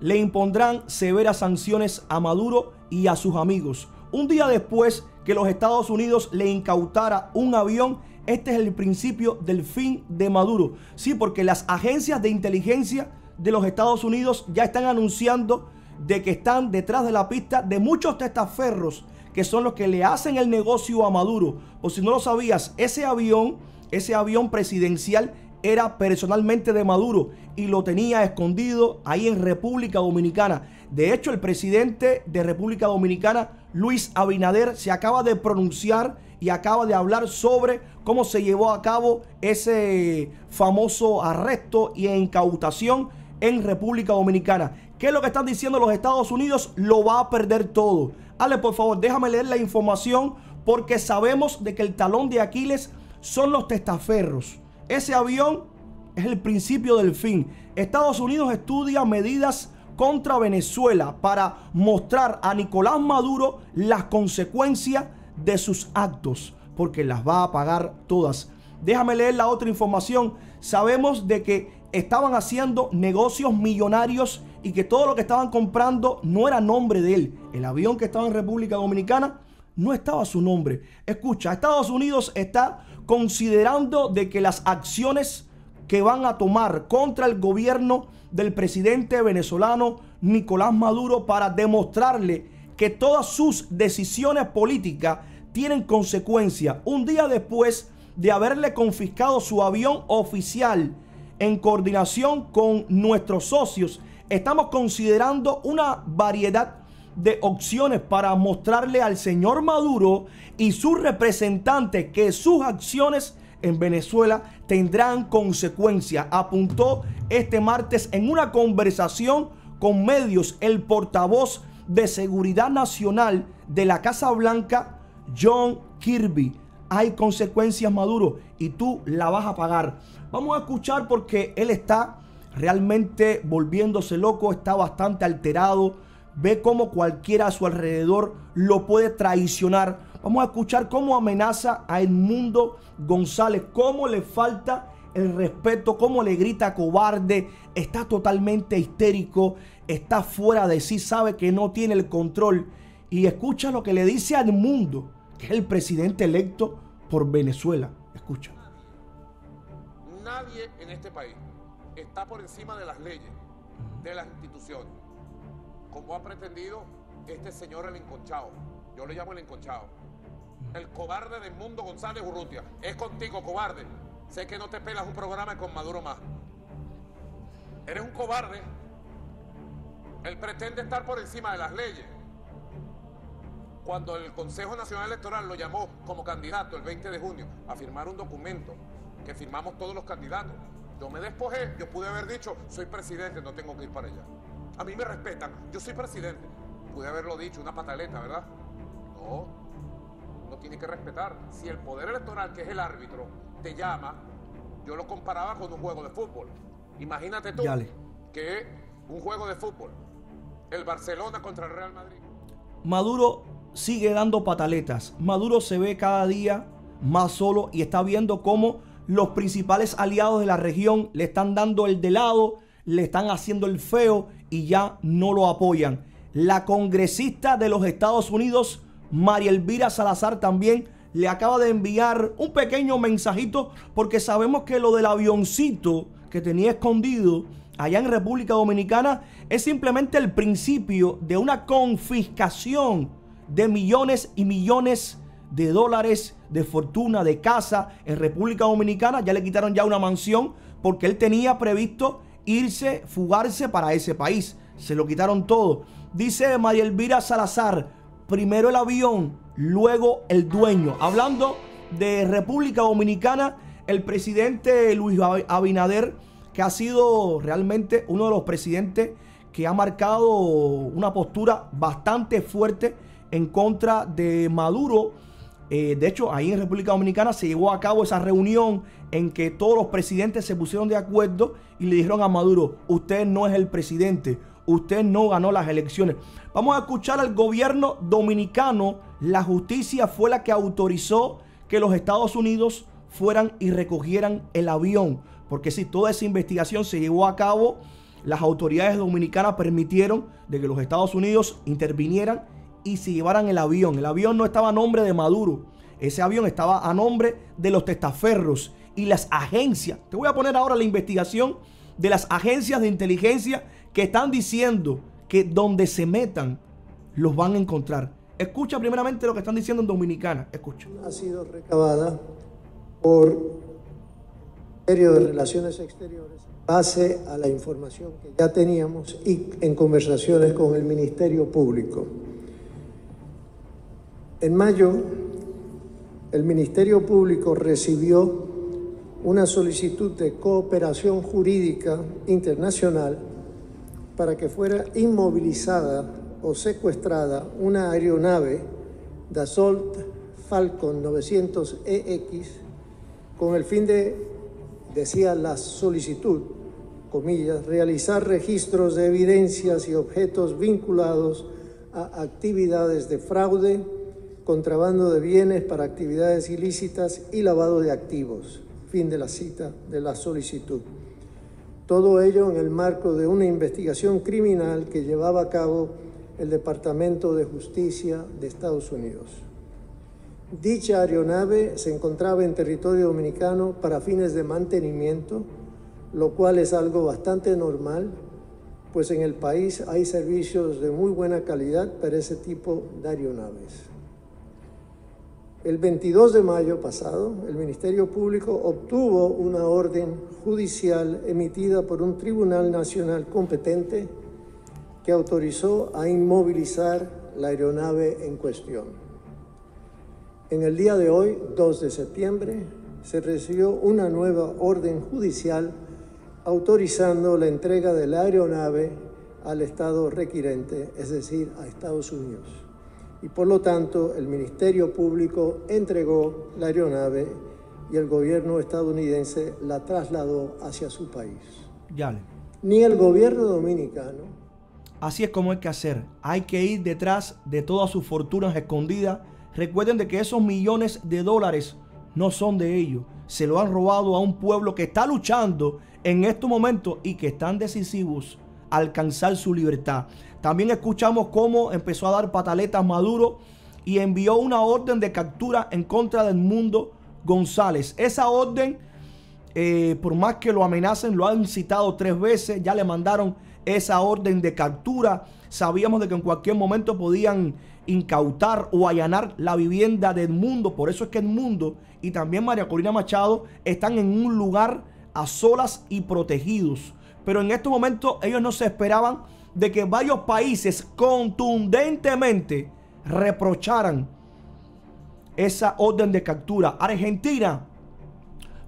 le impondrán severas sanciones a Maduro y a sus amigos. Un día después que los Estados Unidos le incautara un avión, este es el principio del fin de Maduro. Sí, porque las agencias de inteligencia de los Estados Unidos ya están anunciando de que están detrás de la pista de muchos testaferros que son los que le hacen el negocio a Maduro. O si no lo sabías, ese avión, ese avión presidencial era personalmente de Maduro y lo tenía escondido ahí en República Dominicana. De hecho, el presidente de República Dominicana, Luis Abinader, se acaba de pronunciar y acaba de hablar sobre cómo se llevó a cabo ese famoso arresto y incautación en República Dominicana. ¿Qué es lo que están diciendo los Estados Unidos? Lo va a perder todo. Ale, por favor, déjame leer la información porque sabemos de que el talón de Aquiles son los testaferros. Ese avión es el principio del fin. Estados Unidos estudia medidas contra Venezuela para mostrar a Nicolás Maduro las consecuencias de sus actos, porque las va a pagar todas. Déjame leer la otra información. Sabemos de que estaban haciendo negocios millonarios y que todo lo que estaban comprando no era nombre de él. El avión que estaba en República Dominicana no estaba su nombre. Escucha, Estados Unidos está considerando de que las acciones que van a tomar contra el gobierno del presidente venezolano Nicolás Maduro para demostrarle que todas sus decisiones políticas tienen consecuencia. Un día después de haberle confiscado su avión oficial en coordinación con nuestros socios, estamos considerando una variedad de opciones para mostrarle al señor Maduro y sus representantes que sus acciones en Venezuela tendrán consecuencias, apuntó este martes en una conversación con medios el portavoz de Seguridad Nacional de la Casa Blanca, John Kirby. Hay consecuencias, Maduro, y tú la vas a pagar. Vamos a escuchar porque él está realmente volviéndose loco, está bastante alterado ve cómo cualquiera a su alrededor lo puede traicionar. Vamos a escuchar cómo amenaza a Edmundo González, cómo le falta el respeto, cómo le grita cobarde, está totalmente histérico, está fuera de sí, sabe que no tiene el control. Y escucha lo que le dice a Edmundo, que es el presidente electo por Venezuela. Escucha. Nadie en este país está por encima de las leyes, de las instituciones como ha pretendido este señor el enconchado. Yo le llamo el enconchado. El cobarde del mundo González Urrutia. Es contigo, cobarde. Sé que no te pelas un programa con Maduro más. Eres un cobarde. Él pretende estar por encima de las leyes. Cuando el Consejo Nacional Electoral lo llamó como candidato el 20 de junio a firmar un documento que firmamos todos los candidatos, yo me despojé, yo pude haber dicho, soy presidente, no tengo que ir para allá. A mí me respetan. Yo soy presidente. Pude haberlo dicho, una pataleta, ¿verdad? No. No tiene que respetar. Si el poder electoral, que es el árbitro, te llama, yo lo comparaba con un juego de fútbol. Imagínate tú que un juego de fútbol, el Barcelona contra el Real Madrid. Maduro sigue dando pataletas. Maduro se ve cada día más solo y está viendo cómo los principales aliados de la región le están dando el de lado, le están haciendo el feo y ya no lo apoyan. La congresista de los Estados Unidos, María Elvira Salazar, también le acaba de enviar un pequeño mensajito porque sabemos que lo del avioncito que tenía escondido allá en República Dominicana es simplemente el principio de una confiscación de millones y millones de dólares de fortuna, de casa en República Dominicana. Ya le quitaron ya una mansión porque él tenía previsto irse, fugarse para ese país. Se lo quitaron todo. Dice María Elvira Salazar, primero el avión, luego el dueño. Hablando de República Dominicana, el presidente Luis Abinader, que ha sido realmente uno de los presidentes que ha marcado una postura bastante fuerte en contra de Maduro. Eh, de hecho, ahí en República Dominicana se llevó a cabo esa reunión en que todos los presidentes se pusieron de acuerdo y le dijeron a Maduro, usted no es el presidente, usted no ganó las elecciones. Vamos a escuchar al gobierno dominicano, la justicia fue la que autorizó que los Estados Unidos fueran y recogieran el avión, porque si toda esa investigación se llevó a cabo, las autoridades dominicanas permitieron de que los Estados Unidos intervinieran y se llevaran el avión. El avión no estaba a nombre de Maduro. Ese avión estaba a nombre de los testaferros y las agencias. Te voy a poner ahora la investigación de las agencias de inteligencia que están diciendo que donde se metan los van a encontrar. Escucha primeramente lo que están diciendo en Dominicana. Escucha. Ha sido recabada por el Ministerio de Relaciones Exteriores base a la información que ya teníamos y en conversaciones con el Ministerio Público. En mayo, el Ministerio Público recibió una solicitud de cooperación jurídica internacional para que fuera inmovilizada o secuestrada una aeronave Dassault Falcon 900EX con el fin de, decía la solicitud, comillas, realizar registros de evidencias y objetos vinculados a actividades de fraude, contrabando de bienes para actividades ilícitas y lavado de activos. Fin de la cita de la solicitud. Todo ello en el marco de una investigación criminal que llevaba a cabo el Departamento de Justicia de Estados Unidos. Dicha aeronave se encontraba en territorio dominicano para fines de mantenimiento, lo cual es algo bastante normal, pues en el país hay servicios de muy buena calidad para ese tipo de aeronaves. El 22 de mayo pasado, el Ministerio Público obtuvo una orden judicial emitida por un tribunal nacional competente que autorizó a inmovilizar la aeronave en cuestión. En el día de hoy, 2 de septiembre, se recibió una nueva orden judicial autorizando la entrega de la aeronave al Estado requirente, es decir, a Estados Unidos y por lo tanto el Ministerio Público entregó la aeronave y el gobierno estadounidense la trasladó hacia su país. Ya. Ni el gobierno dominicano. Así es como hay que hacer. Hay que ir detrás de todas sus fortunas escondidas. Recuerden de que esos millones de dólares no son de ellos. Se lo han robado a un pueblo que está luchando en estos momentos y que están decisivos alcanzar su libertad. También escuchamos cómo empezó a dar pataletas Maduro y envió una orden de captura en contra del mundo González. Esa orden, eh, por más que lo amenacen, lo han citado tres veces, ya le mandaron esa orden de captura. Sabíamos de que en cualquier momento podían incautar o allanar la vivienda del mundo. Por eso es que el mundo y también María Corina Machado están en un lugar a solas y protegidos. Pero en estos momentos ellos no se esperaban de que varios países contundentemente reprocharan esa orden de captura. Argentina,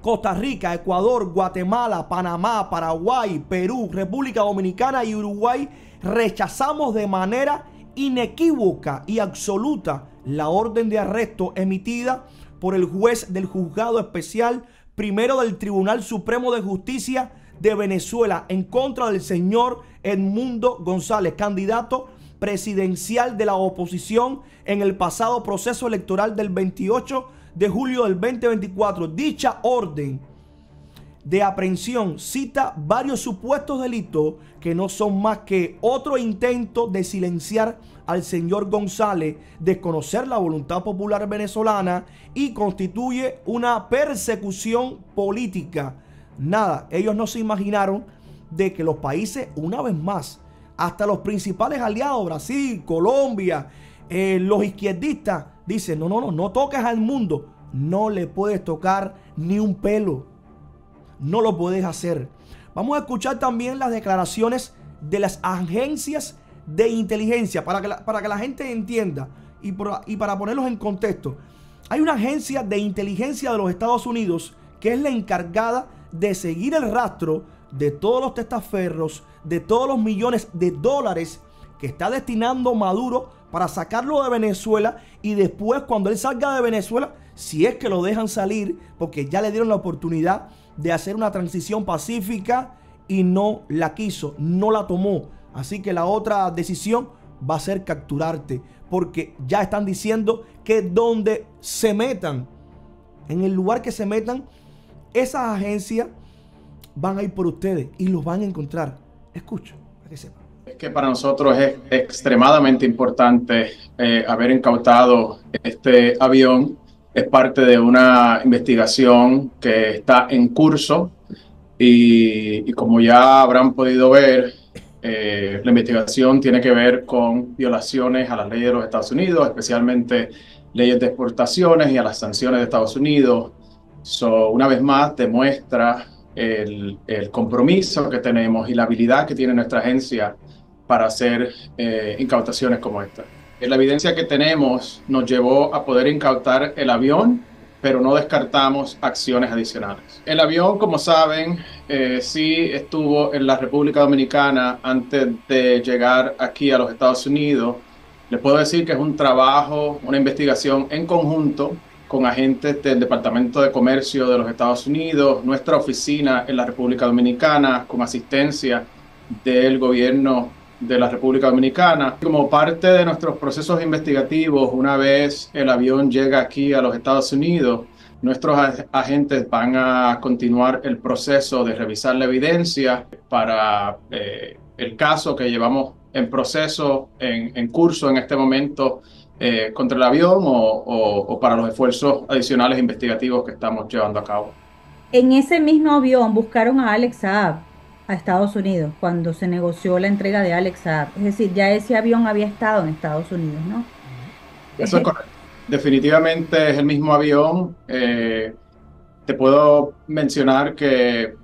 Costa Rica, Ecuador, Guatemala, Panamá, Paraguay, Perú, República Dominicana y Uruguay rechazamos de manera inequívoca y absoluta la orden de arresto emitida por el juez del juzgado especial primero del Tribunal Supremo de Justicia de Venezuela en contra del señor Edmundo González, candidato presidencial de la oposición en el pasado proceso electoral del 28 de julio del 2024. Dicha orden de aprehensión cita varios supuestos delitos que no son más que otro intento de silenciar al señor González, desconocer la voluntad popular venezolana y constituye una persecución política Nada, ellos no se imaginaron de que los países, una vez más, hasta los principales aliados, Brasil, Colombia, eh, los izquierdistas, dicen, no, no, no, no toques al mundo, no le puedes tocar ni un pelo, no lo puedes hacer. Vamos a escuchar también las declaraciones de las agencias de inteligencia para que la, para que la gente entienda y, y para ponerlos en contexto. Hay una agencia de inteligencia de los Estados Unidos que es la encargada de seguir el rastro de todos los testaferros, de todos los millones de dólares que está destinando Maduro para sacarlo de Venezuela y después cuando él salga de Venezuela, si es que lo dejan salir, porque ya le dieron la oportunidad de hacer una transición pacífica y no la quiso, no la tomó. Así que la otra decisión va a ser capturarte, porque ya están diciendo que donde se metan, en el lugar que se metan, esas agencias van a ir por ustedes y los van a encontrar. Escucha, para que sepa. Es que para nosotros es extremadamente importante eh, haber incautado este avión. Es parte de una investigación que está en curso y, como ya habrán podido ver, eh, la investigación tiene que ver con violaciones a las leyes de los Estados Unidos, especialmente leyes de exportaciones y a las sanciones de Estados Unidos. So, una vez más, demuestra el, el, compromiso que tenemos y la habilidad que tiene nuestra agencia para hacer eh, incautaciones como esta. La evidencia que tenemos nos llevó a poder incautar el avión, pero no descartamos acciones adicionales. El avión, como saben, eh, sí estuvo en la República Dominicana antes de llegar aquí a los Estados Unidos. Les puedo decir que es un trabajo, una investigación en conjunto con agentes del Departamento de Comercio de los Estados Unidos, nuestra oficina en la República Dominicana, con asistencia del gobierno de la República Dominicana. Como parte de nuestros procesos investigativos, una vez el avión llega aquí a los Estados Unidos, nuestros agentes van a continuar el proceso de revisar la evidencia para eh, el caso que llevamos en proceso, en, curso en este momento eh, contra el avión o, para los esfuerzos adicionales investigativos que estamos llevando a cabo. En ese mismo avión buscaron a Alex Saab a Estados Unidos cuando se negoció la entrega de Alex Saab. Es decir, ya ese avión había estado en Estados Unidos, ¿no? Eso es correcto. Definitivamente es el mismo avión. Eh, te puedo mencionar que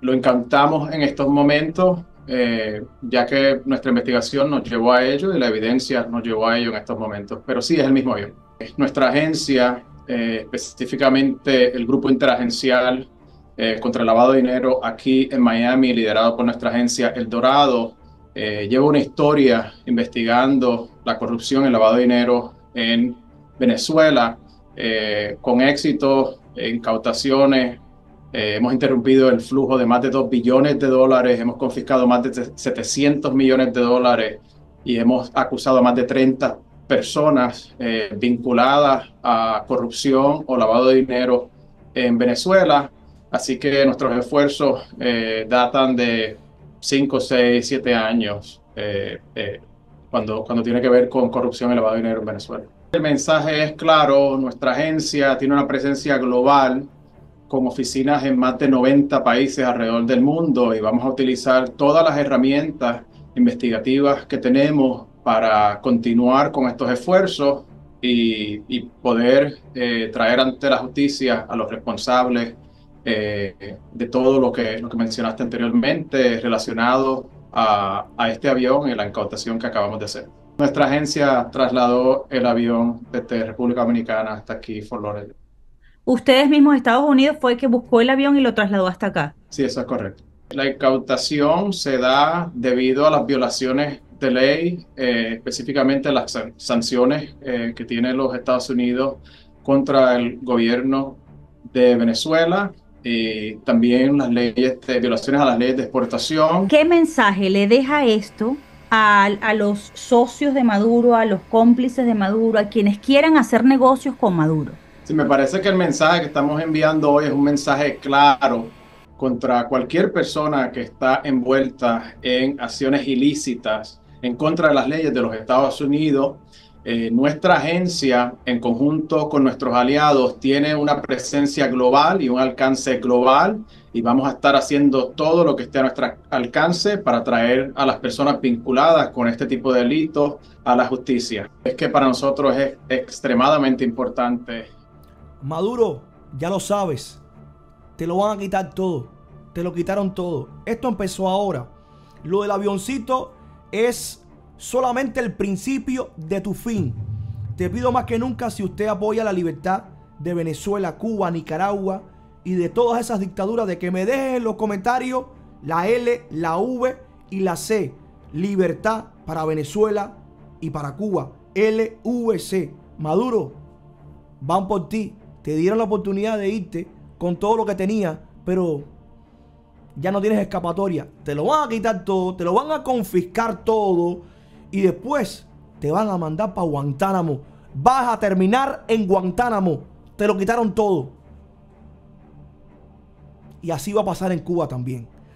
lo encantamos en estos momentos, eh, ya que nuestra investigación nos llevó a ello y la evidencia nos llevó a ello en estos momentos. Pero sí es el mismo avión. Nuestra agencia, eh, específicamente el grupo interagencial eh, contra el lavado de dinero aquí en Miami, liderado por nuestra agencia El Dorado. Lleva una historia investigando la corrupción y el lavado de dinero en Venezuela, con éxito, incautaciones. Hemos interrumpido el flujo de más de 2 billones de dólares, hemos confiscado más de 700 millones de dólares y hemos acusado a más de 30 personas vinculadas a corrupción o lavado de dinero en Venezuela. Así que nuestros esfuerzos eh, datan de 5, 6, 7 años eh, eh, cuando, cuando tiene que ver con corrupción y lavado de dinero en Venezuela. El mensaje es claro, nuestra agencia tiene una presencia global con oficinas en más de 90 países alrededor del mundo y vamos a utilizar todas las herramientas investigativas que tenemos para continuar con estos esfuerzos y, y poder traer ante la justicia a los responsables eh, de todo lo que, lo que mencionaste anteriormente relacionado a, a este avión y la incautación que acabamos de hacer. Nuestra agencia trasladó el avión desde República Dominicana hasta aquí, Fort Lauderdale. Ustedes mismos, Estados Unidos, fue que buscó el avión y lo trasladó hasta acá. Sí, eso es correcto. La incautación se da debido a las violaciones de ley, eh, específicamente las sanciones eh, que tiene los Estados Unidos contra el gobierno de Venezuela eh, también las leyes de violaciones a las leyes de exportación. ¿Qué mensaje le deja esto a, a, los socios de Maduro, a los cómplices de Maduro, a quienes quieran hacer negocios con Maduro? Sí, me parece que el mensaje que estamos enviando hoy es un mensaje claro contra cualquier persona que está envuelta en acciones ilícitas en contra de las leyes de los Estados Unidos eh, nuestra agencia, en conjunto con nuestros aliados, tiene una presencia global y un alcance global y vamos a estar haciendo todo lo que esté a nuestro alcance para traer a las personas vinculadas con este tipo de delitos a la justicia. Es que para nosotros es extremadamente importante. Maduro, ya lo sabes, te lo van a quitar todo, te lo quitaron todo. Esto empezó ahora. Lo del avioncito es solamente el principio de tu fin. Te pido más que nunca si usted apoya la libertad de Venezuela, Cuba, Nicaragua y de todas esas dictaduras de que me dejen en los comentarios la L, la V y la C. Libertad para Venezuela y para Cuba. LVC. Maduro, van por ti. Te dieron la oportunidad de irte con todo lo que tenía, pero ya no tienes escapatoria. Te lo van a quitar todo, te lo van a confiscar todo y después te van a mandar para Guantánamo. Vas a terminar en Guantánamo. Te lo quitaron todo. Y así va a pasar en Cuba también.